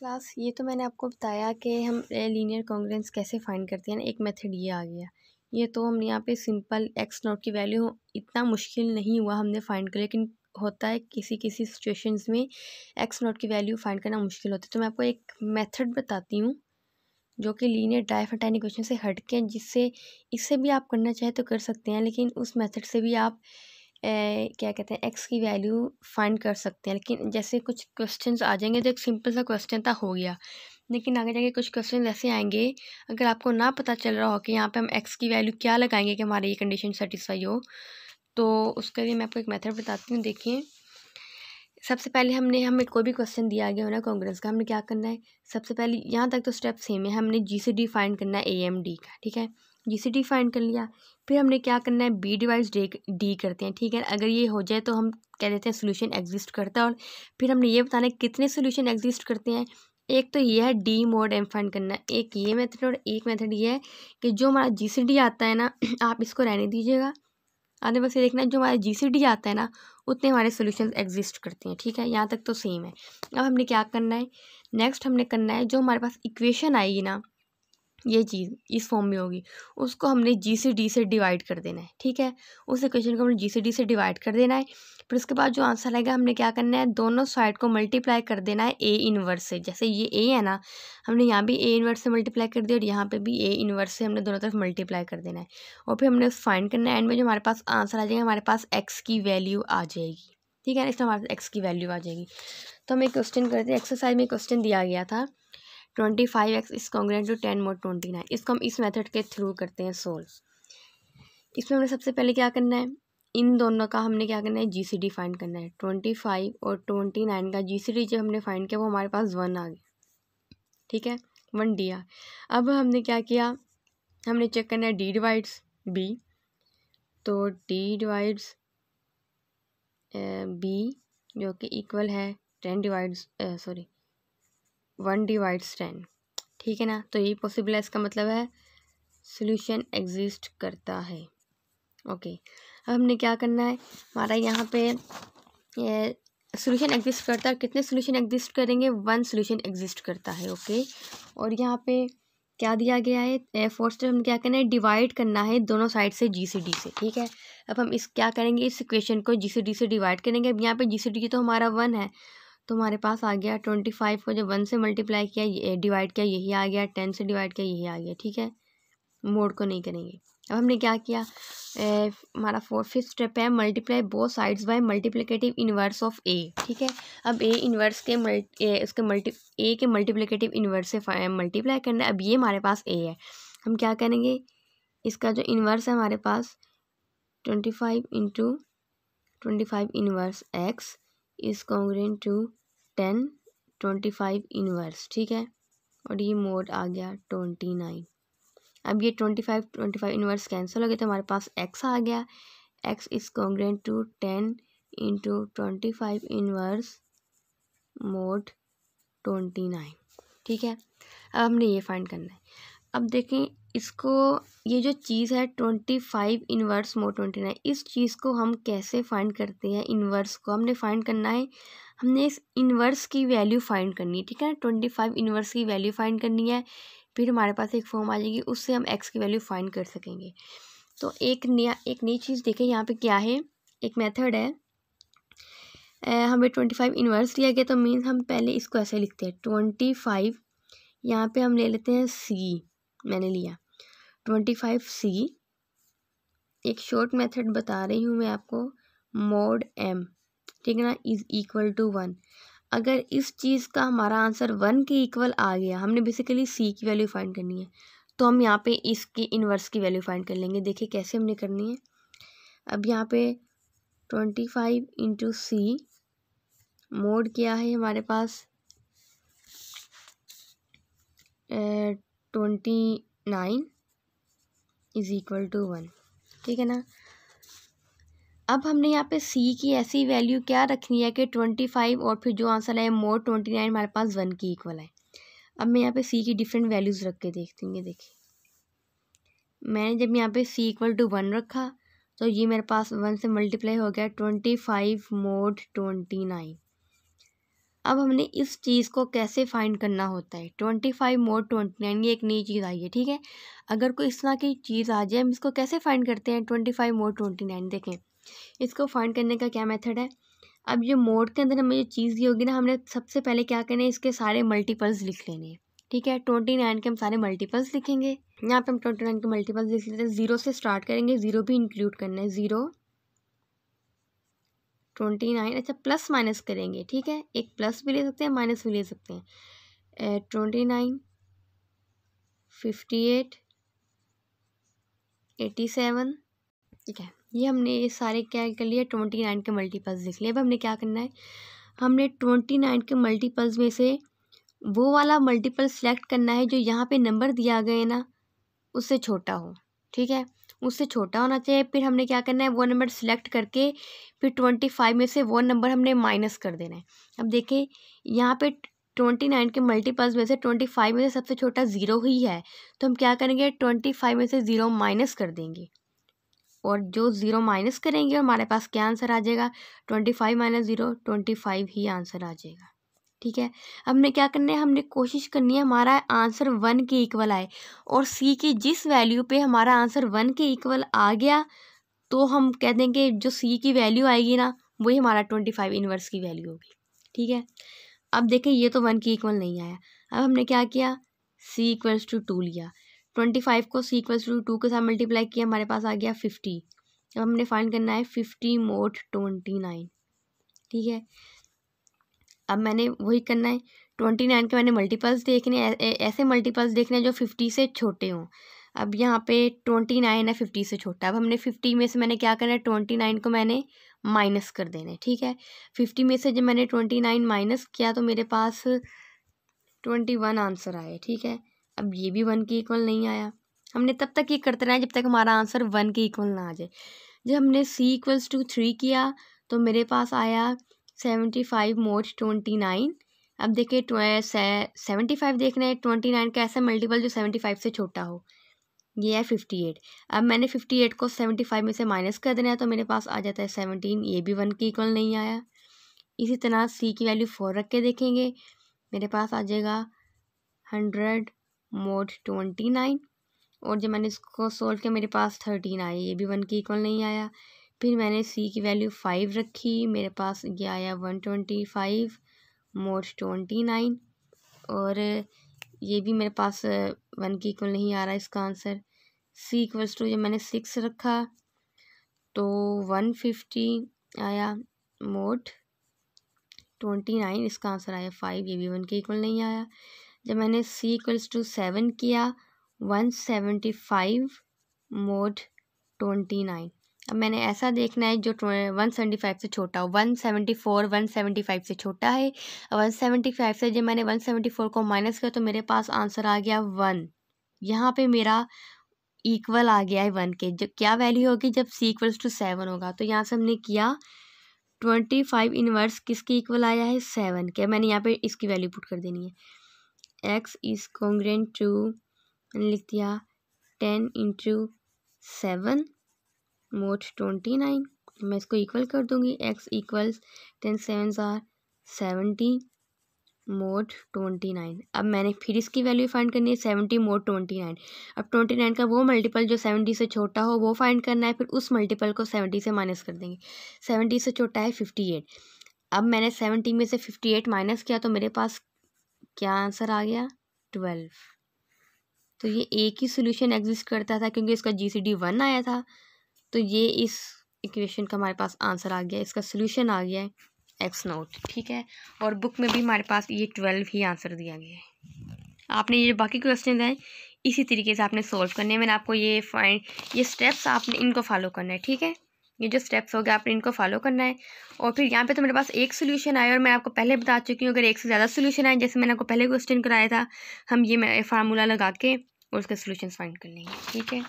Class, ये तो मैंने आपको बताया कि हम लीनियर कॉन्ग्रेंस कैसे फाइंड करते हैं, एक मेथड ये आ गया। ये तो हम यहाँ पे सिंपल एक्स नोट की वैल्यू इतना मुश्किल नहीं हुआ हमने फाइंड कर, लेकिन होता है किसी किसी सिचुएशंस में एक्स नोट की वैल्यू फाइंड करना मुश्किल होती है। तो मैं आपको एक मेथड बताती हूँ, जो कि लीनियर डाइफर्टाइन इक्वेशन से हट के जिससे इससे भी आप करना चाहे तो कर सकते हैं, लेकिन उस मेथड से भी आप क्या कहते हैं एक्स की वैल्यू फाइंड कर सकते हैं। लेकिन जैसे कुछ क्वेश्चन आ जाएँगे तो एक सिंपल सा क्वेश्चन था, हो गया। लेकिन आगे जाके कुछ क्वेश्चन ऐसे आएँगे, अगर आपको ना पता चल रहा हो कि यहाँ पे हम एक्स की वैल्यू क्या लगाएँगे कि हमारी ये कंडीशन सेटिस्फाई हो तो उसके लिए मैं आपको एक मेथड बताती हूँ, देखिए। सबसे पहले हमने हमें कोई भी क्वेश्चन दिया गया हो ना कांग्रेस का, हमने क्या करना है, सबसे पहले यहाँ तक तो स्टेप सेम है, हमने जी सी डी फाइंड करना है ए एम डी का, ठीक है? जी सी डी फाइंड कर लिया। फिर हमने क्या करना है? बी डिवाइस डी डी करते हैं, ठीक है? अगर ये हो जाए तो हम कह देते हैं सोल्यूशन एग्जिस्ट करता है और फिर हमने ये बताना है कितने सोल्यूशन एग्जिस्ट करते हैं। एक तो ये है डी मोड एम फाइंड करना। एक ये मेथड और एक मेथड ये है कि जो हमारा जी सी डी आता है ना, आप इसको रहने दीजिएगा। आगे बस ये देखना जो हमारा जी सी डी आता है ना, उतने हमारे सोल्यूशन एग्जिस्ट करते हैं, ठीक है? यहाँ तक तो सेम है। अब हमने क्या करना है? नेक्स्ट हमने करना है, जो हमारे पास इक्वेशन आएगी ना ये चीज़ इस फॉर्म में होगी। उसको हमने जी से डी से डिवाइड कर देना है, ठीक है? उस इक्वेशन को हमने जी से डी से डिवाइड कर देना है। फिर उसके बाद जो आंसर आएगा, हमने क्या करना है? दोनों साइड को मल्टीप्लाई कर देना है ए इनवर्स से। जैसे ये ए है ना, हमने यहाँ भी ए इनवर्स से मल्टीप्लाई कर दिया और यहाँ पे भी ए इनवर्स से हमने दोनों तरफ़ मल्टीप्लाई कर देना है। और फिर हमने फाइंड करना है एंड में जो हमारे पास आंसर आ जाएगा, हमारे पास एक्स की वैल्यू आ जाएगी। ठीक है इसमें हमारे पास एक्स की वैल्यू आ जाएगी। तो हम एक क्वेश्चन करते हैं एक्सरसाइज में क्वेश्चन दिया गया था। Twenty five x is congruent to ten mod twenty nine. इसको हम इस मेथड के थ्रू करते हैं सोल्व। इसमें हमने सबसे पहले क्या करना है? इन दोनों का हमने क्या करना है? जी सी डी फाइंड करना है। ट्वेंटी फाइव और ट्वेंटी नाइन का जी सी डी जब हमने फाइंड किया, वो हमारे पास वन आ गया। ठीक है? वन डी अब हमने क्या किया? हमने चेक करना है डी डिवाइड्स बी। तो डी डिवाइड्स बी, जो कि इक्वल है, ten divides sorry one divides ten. ठीक है ना? तो यही पॉसिबल है, इसका मतलब है सोल्यूशन एग्जिस्ट करता है। ओके अब हमने क्या करना है? हमारा यहाँ पे सोल्यूशन एग्जिस्ट करता है कितने सोल्यूशन एग्जिस्ट करेंगे? वन सोल्यूशन एग्जिस्ट करता है ओके और यहाँ पे क्या दिया गया है? फोर्थ हम क्या करना है? डिवाइड करना है दोनों साइड से जी सी डी से, ठीक है? अब हम इस क्या करेंगे? इस इक्वेशन को जी सी डी से डिवाइड करेंगे। अब यहाँ पे जी सी डी तो हमारा वन है। तो हमारे पास आ गया ट्वेंटी फाइव को जब वन से मल्टीप्लाई किया डिवाइड किया, यही आ गया टेन से डिवाइड किया, यही आ गया, ठीक है? मोड को नहीं करेंगे। अब हमने क्या किया? हमारा फोर फिफ्थ स्टेप है multiply both sides by multiplicative inverse of a ठीक है? अब ए इन्वर्स के मल्टी उसके मल्टी ए के मल्टीप्लिकेटिव इनवर्स से मल्टीप्लाई करना है, अब ये हमारे पास ए है। हम क्या करेंगे? इसका जो इन्वर्स है हमारे पास twenty five into twenty five inverse x is congruent to ten twenty five inverse ठीक है? और ये मोड आ गया ट्वेंटी नाइन अब ये twenty five twenty five inverse cancel हो गया तो हमारे पास एक्स आ गया। X is congruent to ten into twenty five inverse mod twenty nine ठीक है? अब हमने ये फाइंड करना है। अब देखें इसको, ये जो चीज़ है twenty five inverse mod twenty nine, इस चीज़ को हम कैसे फाइंड करते हैं इनवर्स को? हमने फाइंड करना है, हमने इस इन्वर्स की वैल्यू फाइंड करनी है, ठीक है ना? ट्वेंटी फाइव इन्वर्स की वैल्यू फाइंड करनी है, फिर हमारे पास एक फॉर्म आ जाएगी, उससे हम एक्स की वैल्यू फाइंड कर सकेंगे। तो एक नया, एक नई चीज़ देखें, यहाँ पे क्या है, एक मेथड है। हमें ट्वेंटी फाइव इन्वर्स दिया गया तो मीन्स हम पहले इसको ऐसे लिखते हैं, ट्वेंटी फाइव, यहाँ पर हम ले लेते हैं सी, मैंने लिया। Twenty five C. एक शॉर्ट मेथड बता रही हूँ मैं आपको। Mod m. ठीक है ना? Is equal to one. अगर इस चीज़ का हमारा आंसर वन के इक्वल आ गया, हमने बेसिकली सी की वैल्यू फाइंड करनी है तो हम यहाँ पे इसकी इन्वर्स की वैल्यू फाइंड कर लेंगे। देखिए कैसे हमने करनी है। अब यहाँ पे twenty five into C. Mod क्या है हमारे पास? Twenty nine. Is equal to one. ठीक है ना? अब हमने यहाँ पे सी की ऐसी वैल्यू क्या रखनी है कि ट्वेंटी फाइव और फिर जो आंसर है मोर ट्वेंटी नाइन हमारे पास वन की इक्वल है अब मैं यहाँ पे सी की डिफरेंट वैल्यूज़ रख के देखती हूँ, ये देखिए। मैंने जब यहाँ पे सी इक्वल टू वन रखा तो ये मेरे पास वन से मल्टीप्लाई हो गया twenty five mod twenty nine अब हमने इस चीज़ को कैसे फाइंड करना होता है? Twenty five mod twenty nine, ये एक नई चीज़ आई है, ठीक है? अगर कोई इस तरह की चीज़ आ जाए, हम इसको कैसे फाइंड करते हैं? Twenty five mod twenty nine, देखें। इसको फाइंड करने का क्या मेथड है? अब ये मोड के अंदर हमें जो चीज़ दी होगी ना, हमने सबसे पहले क्या करना है? इसके सारे मल्टीपल्स लिख लेने हैं, ठीक है? ट्वेंटी नाइन के हम सारे मल्टीपल्स लिखेंगे। यहाँ पे हम ट्वेंटी नाइन के मल्टीपल्स लिख लेते हैं। ज़ीरो से स्टार्ट करेंगे, ज़ीरो भी इंक्लूड करना है, ज़ीरो ट्वेंटी नाइन अच्छा प्लस माइनस करेंगे, ठीक है? एक प्लस भी ले सकते हैं, माइनस भी ले सकते हैं। Twenty nine, fifty eight, eighty seven, ठीक है? ये हमने ये सारे क्या कर लिए, ट्वेंटी नाइन के मल्टीपल्स लिख लिए। अब हमने क्या करना है? हमने ट्वेंटी नाइन के मल्टीपल्स में से वो वाला मल्टीपल सेलेक्ट करना है जो यहाँ पे नंबर दिया गया है ना, उससे छोटा हो, ठीक है? उससे छोटा होना चाहिए। फिर हमने क्या करना है? वो नंबर सेलेक्ट करके फिर ट्वेंटी फाइव में से वो नंबर हमने माइनस कर देना है। अब देखिए, यहाँ पे ट्वेंटी नाइन के मल्टीपल्स में से ट्वेंटी फाइव में से सबसे छोटा ज़ीरो ही है। तो हम क्या करेंगे? ट्वेंटी फाइव में से ज़ीरो माइनस कर देंगे। और जो ज़ीरो माइनस करेंगे, हमारे पास क्या आंसर आ जाएगा? Twenty five minus zero twenty five ही आंसर आ जाएगा। ठीक है? हमने क्या करना है? हमने कोशिश करनी है हमारा आंसर वन के इक्वल आए। और सी की जिस वैल्यू पे हमारा आंसर वन के इक्वल आ गया तो हम कह देंगे जो सी की वैल्यू आएगी ना, वही हमारा ट्वेंटी फाइव इनवर्स की वैल्यू होगी। ठीक है? अब देखें, ये तो वन के इक्वल नहीं आया। अब हमने क्या किया? सी इक्वल्स टू टू लिया। ट्वेंटी फाइव को सी इक्वल्स टू टू के साथ मल्टीप्लाई किया, हमारे पास आ गया फिफ्टी अब हमने फाइंड करना है फिफ्टी मोट ट्वेंटी नाइन ठीक है? अब मैंने वही करना है। ट्वेंटी नाइन के मैंने मल्टीपल्स देखने ऐसे मल्टीपल्स देखने हैं जो फिफ्टी से छोटे हों। अब यहाँ पे ट्वेंटी नाइन है फिफ्टी से छोटा। अब हमने फिफ्टी में से मैंने क्या करना है? ट्वेंटी नाइन को मैंने माइनस कर देना है, ठीक है? फिफ्टी में से जब मैंने ट्वेंटी नाइन माइनस किया तो मेरे पास ट्वेंटी वन आंसर आया ठीक है? अब ये भी वन के इक्वल नहीं आया। हमने तब तक ये करते रहे जब तक हमारा आंसर वन के इक्वल ना आ जाए। जब हमने सी इक्वल्स टू थ्री किया तो मेरे पास आया seventy five mod twenty nine. अब देखिए सेवेंटी फाइव देखना है, ट्वेंटी नाइन का ऐसा मल्टीपल जो सेवेंटी फाइव से छोटा हो, ये है फिफ्टी एट। अब मैंने फिफ्टी एट को सेवेंटी फाइव में से माइनस कर देना है तो मेरे पास आ जाता है सेवनटीन ये भी वन के इक्वल नहीं आया। इसी तरह सी की वैल्यू फोर रख के देखेंगे, मेरे पास आ जाएगा हंड्रेड मोड ट्वेंटी नाइन। और जब मैंने इसको सोल्व किया, मेरे पास थर्टीन आया, ये भी वन के इक्वल नहीं आया। फिर मैंने सी की वैल्यू फाइव रखी, मेरे पास ये आया one twenty five mod twenty nine और ये भी मेरे पास वन के इक्वल नहीं आ रहा इसका आंसर सी इक्वल्स टू जब मैंने सिक्स रखा तो वन फिफ्टी आया मोड ट्वेंटी नाइन इसका आंसर आया फाइव ये भी वन के इक्वल नहीं आया. जब मैंने सी इक्वल्स टू सेवन किया one seventy five mod twenty nine अब मैंने ऐसा देखना है जो वन सेवेंटी फाइव से छोटा हो। One seventy four, one seventy five से छोटा है। वन सेवेंटी फाइव से जब मैंने वन सेवेंटी फोर को माइनस किया तो मेरे पास आंसर आ गया वन। यहाँ पे मेरा इक्वल आ गया है वन के। जब क्या वैल्यू होगी? जब सी इक्वल्स टू सेवन होगा। तो यहाँ से हमने किया ट्वेंटी फाइव इनवर्स किसके इक्वल आया है? सेवन के। मैंने यहाँ पे इसकी वैल्यू पुट कर देनी है। एक्स इज़ कॉन्ग्रेंट टू मैंने लिख दिया ten into seven mod twenty nine. मैं इसको इक्वल कर दूँगी। X equals ten seven or seventy mod twenty nine. अब मैंने फिर इसकी वैल्यू फाइंड करनी है सेवेंटी मोड ट्वेंटी नाइन। अब ट्वेंटी नाइन का वो मल्टीपल जो सेवेंटी से छोटा हो, वो फाइंड करना है, फिर उस मल्टीपल को सेवेंटी से माइनस कर देंगे। सेवेंटी से छोटा है फिफ्टी एट अब मैंने सेवेंटी में से फिफ्टी एट माइनस किया तो मेरे पास क्या आंसर आ गया? ट्वेल्व तो ये एक ही सोल्यूशन एग्जिस्ट करता था, क्योंकि इसका जी सी डी वन आया था। तो ये इस इक्वेशन का हमारे पास आंसर आ गया इसका सोल्यूशन आ गया है एक्स नोट ठीक है? और बुक में भी हमारे पास ये ट्वेल्व ही आंसर दिया गया है। आपने ये बाकी क्वेश्चन हैं इसी तरीके से आपने सोल्व करने मैंने आपको ये फाइंड ये स्टेप्स आपने इनको फॉलो करना है, ठीक है? ये जो स्टेप्स हो गए, आपने इनको फॉलो करना है। और फिर यहाँ पे तो मेरे पास एक सोल्यूशन आया और मैं आपको पहले बता चुकी हूँ, अगर एक से ज़्यादा सोल्यूशन आए, जैसे मैंने आपको पहले क्वेश्चन कराया था, हम ये फार्मूला लगा के और उसके सोल्यूशन फाइंड कर लेंगे, ठीक है?